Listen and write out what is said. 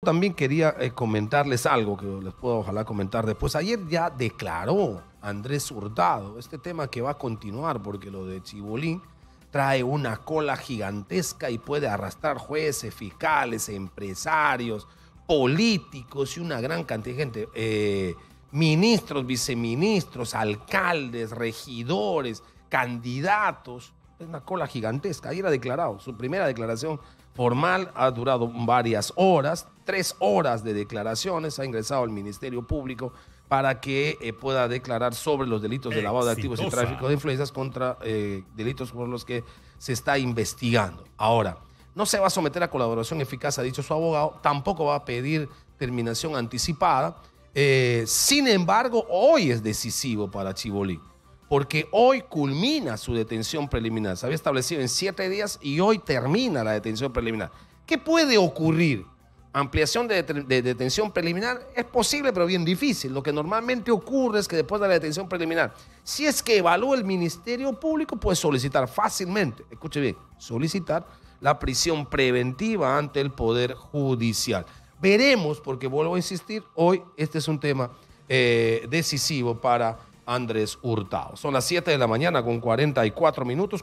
también quería eh, comentarles algo que les puedo ojalá comentar después. Ayer ya declaró Andrés Hurtado este tema que va a continuar porque lo de Chibolín trae una cola gigantesca y puede arrastrar jueces, fiscales, empresarios, políticos y una gran cantidad de gente. Eh, ministros, viceministros, alcaldes, regidores, candidatos. Es una cola gigantesca. Ayer ha declarado su primera declaración formal ha durado varias horas, tres horas de declaraciones, ha ingresado al Ministerio Público para que eh, pueda declarar sobre los delitos de lavado de activos y tráfico de influencias contra eh, delitos por los que se está investigando. Ahora, no se va a someter a colaboración eficaz, ha dicho su abogado, tampoco va a pedir terminación anticipada. Eh, sin embargo, hoy es decisivo para Chibolí porque hoy culmina su detención preliminar. Se había establecido en siete días y hoy termina la detención preliminar. ¿Qué puede ocurrir? Ampliación de, detención preliminar es posible, pero bien difícil. Lo que normalmente ocurre es que después de la detención preliminar, si es que evalúa el Ministerio Público, puede solicitar fácilmente, escuche bien, solicitar la prisión preventiva ante el Poder Judicial. Veremos, porque vuelvo a insistir, hoy este es un tema eh, decisivo para Andrés Hurtado. Son las 7 de la mañana con 44 minutos.